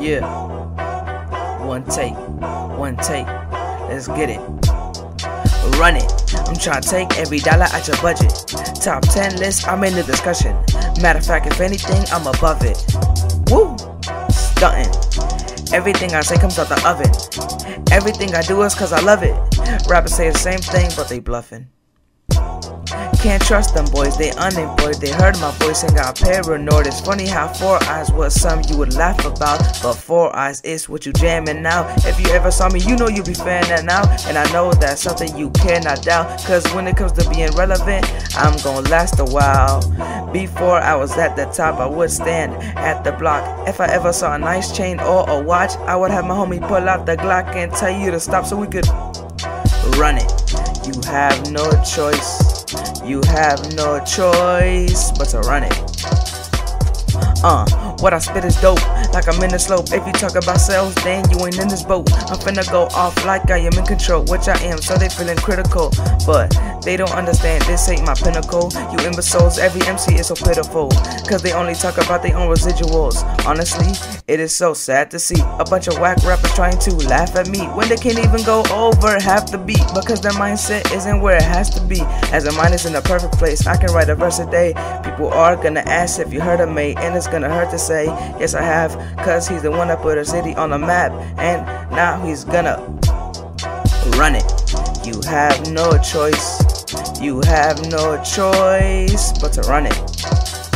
Yeah. One take, one take. Let's get it. Run it. I'm trying to take every dollar out your budget. Top 10 list, I'm in the discussion. Matter of fact, if anything, I'm above it. Woo! Stunting. Everything I say comes out the oven. Everything I do is cause I love it. Rappers say the same thing, but they bluffing. Can't trust them boys, they unemployed. They heard my voice and got paranoid. It's funny how four eyes was some you would laugh about, but four eyes is what you jamming now. If you ever saw me, you know you'd be fan that now. And I know that's something you cannot doubt. Cause when it comes to being relevant, I'm gonna last a while. Before I was at the top, I would stand at the block. If I ever saw a nice chain or a watch, I would have my homie pull out the Glock and tell you to stop so we could run it. You have no choice. You have no choice but to run it. Uh, what I spit is dope, like I'm in the slope. If you talk about sales, then you ain't in this boat. I'm finna go off like I am in control, which I am, so they feeling critical. But they don't understand this ain't my pinnacle. You imbeciles, every MC is so pitiful. Cause they only talk about their own residuals. Honestly, it is so sad to see a bunch of whack rappers trying to laugh at me when they can't even go over half the beat because their mindset isn't where it has to be. As a mind is in the perfect place, I can write a verse a day. People are gonna ask if you heard of me, and it's gonna hurt to say, yes, I have, cause he's the one that put a city on the map, and now he's gonna run it. You have no choice, you have no choice but to run it.